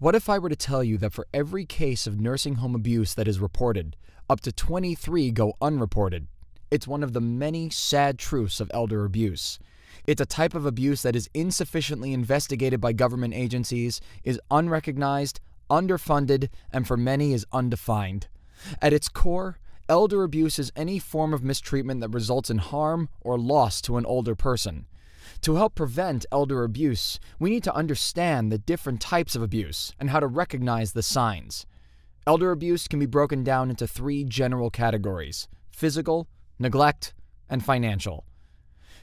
What if I were to tell you that for every case of nursing home abuse that is reported, up to 23 go unreported? It's one of the many sad truths of elder abuse. It's a type of abuse that is insufficiently investigated by government agencies, is unrecognized, underfunded, and for many is undefined. At its core, elder abuse is any form of mistreatment that results in harm or loss to an older person. To help prevent elder abuse, we need to understand the different types of abuse and how to recognize the signs. Elder abuse can be broken down into three general categories physical, neglect, and financial.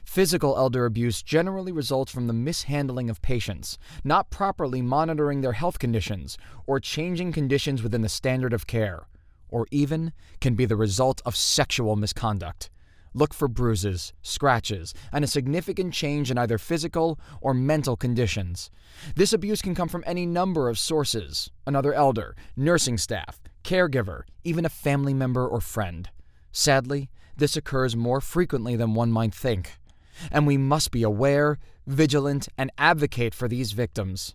Physical elder abuse generally results from the mishandling of patients, not properly monitoring their health conditions, or changing conditions within the standard of care, or even can be the result of sexual misconduct. Look for bruises, scratches, and a significant change in either physical or mental conditions. This abuse can come from any number of sources another elder, nursing staff, caregiver, even a family member or friend. Sadly, this occurs more frequently than one might think, and we must be aware, vigilant, and advocate for these victims.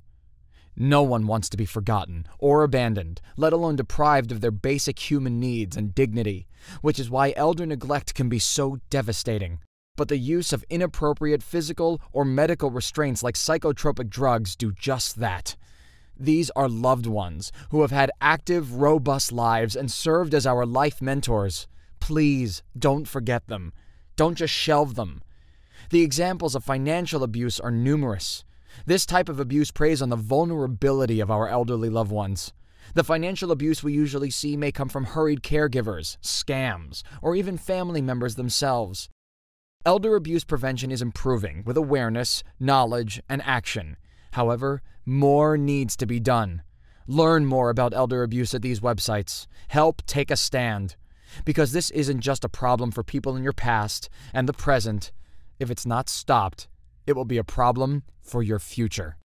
No one wants to be forgotten or abandoned, let alone deprived of their basic human needs and dignity, which is why elder neglect can be so devastating. But the use of inappropriate physical or medical restraints like psychotropic drugs do just that. These are loved ones who have had active, robust lives and served as our life mentors. Please don't forget them. Don't just shelve them. The examples of financial abuse are numerous. This type of abuse preys on the vulnerability of our elderly loved ones. The financial abuse we usually see may come from hurried caregivers, scams, or even family members themselves. Elder abuse prevention is improving with awareness, knowledge, and action. However, more needs to be done. Learn more about elder abuse at these websites. Help take a stand. Because this isn't just a problem for people in your past and the present. If it's not stopped, it will be a problem for your future.